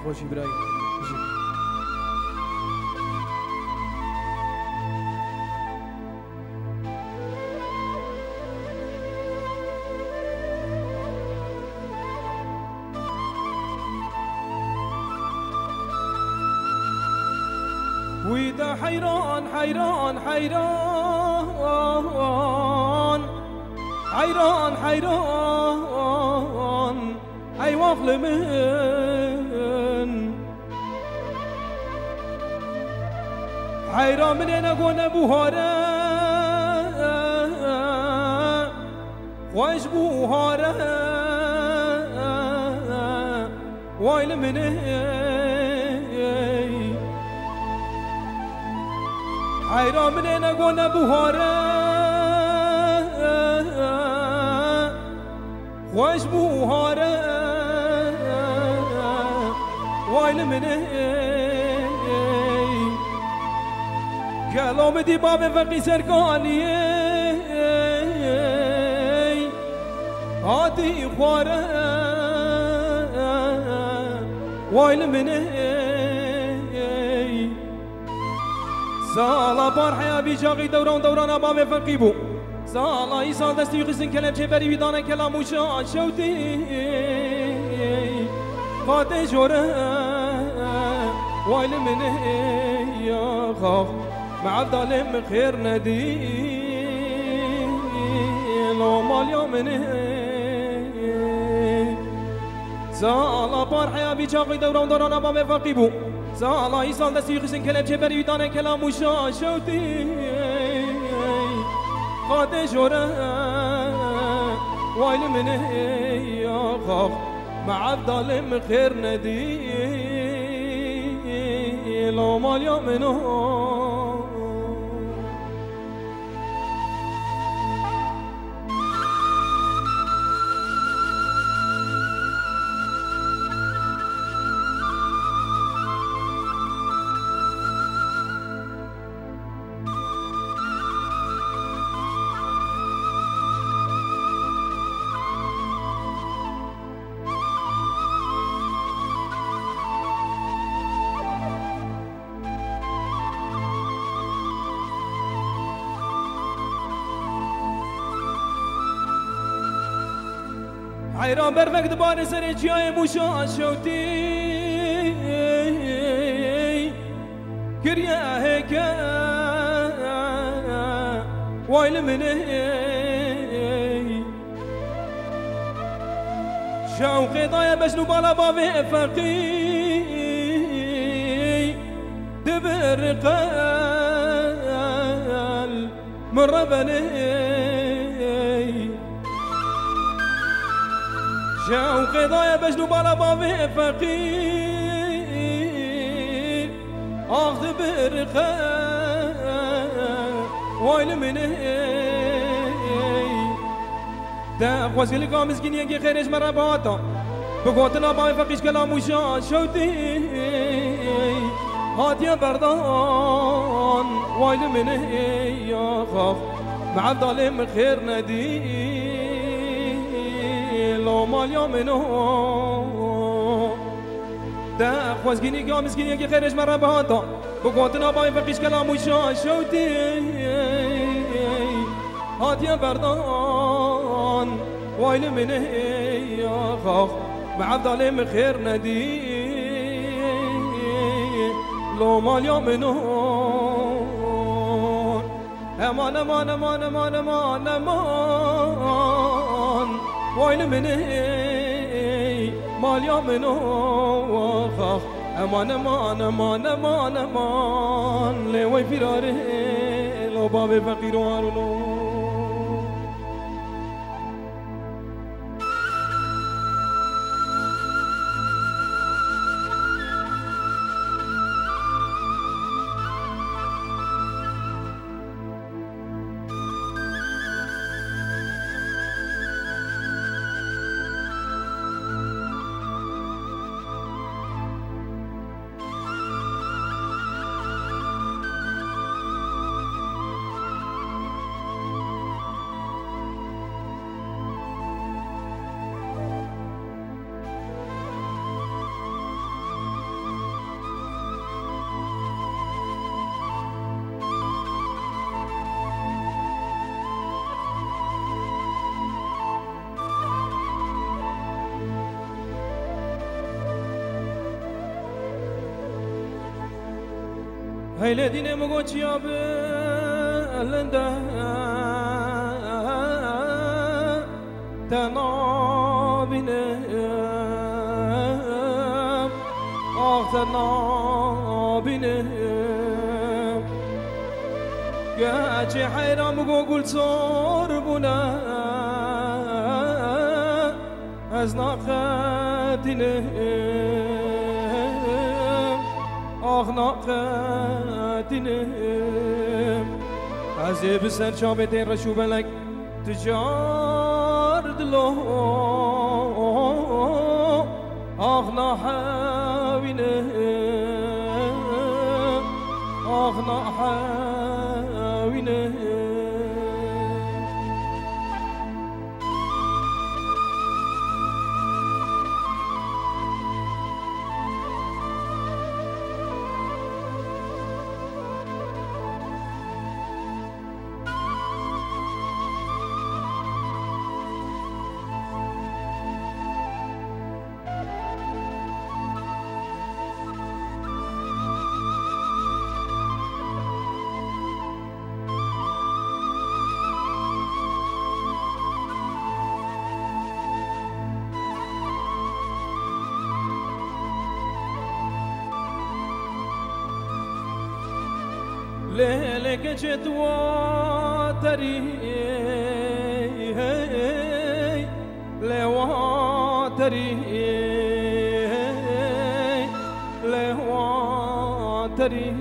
ساعت خوشی. برای وإذا حيران حيران حيران حيران حيران أي وغل حيران من أنا قونا بوهارا خوش بوهارا. ويل منه. حيران من انا قونا بوهارا خوش بوهارا. ويل من قالوا دي باب فقي سرقاني هاتي خوارا ويل من سالا بار حیا بی جاقی دوران دوران ابا فرقی بو. سالا ای سال دستی قسن کلم چه بری ویدان کلام وشا شوتی قاده جوره. وایل من یا خاف مع الظالم خير ندي لو مال يوم سالا بار حیا بی جاقی دوران دوران ابا فرقی بو. سالا ایسان دستی خشن کلم چه بری دانه کلام وشا شوتی قاده جوره. وایل منه یا خاف مع الظالم خير ندي لو مال يوم منه حیران بر وقت بار سر جای موشا شوتی گریه هکا وایل منه شوقي ضايع بجنو بالا بابي فقي دبر قال من ربني شوقي ضايع بجنو بالا بابي فقير آخذ برخة ويل من دا خواسي لقا مسكين ينكي خيرش مرة باتا بقوتنا باي فقيش كلام وشا شوتي هات يا بردان ويل من يا خاف مع الظالم خير ندي لو مال يوم منو. ده خوزگینی که مسکینی که خیرش مرا بهاتا بگوتنا بای فقیش کلام و شا شوتی. هاتیا بردان. وایل منه یا خاخ. مع الظالم خير ندي لو مال يوم منو. أمان أمان أمان أمان أمان أمان. وایل منه مال يوم منو خاخ أمان أمان أمان أمان أمان. لوي فراره لو باب فقير وارلو هيلا دينا مغوتش يا بلندا تنابنا آخ تنابنا گچه حیرام گو گل سر بونه از ناقدینه آخ ناقدینه از بسر چابه دین رشو بلک تجار دلو ليلك جد واتري لواتري لواتري